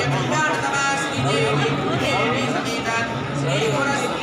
Yamakarta, Sri Devi, Sri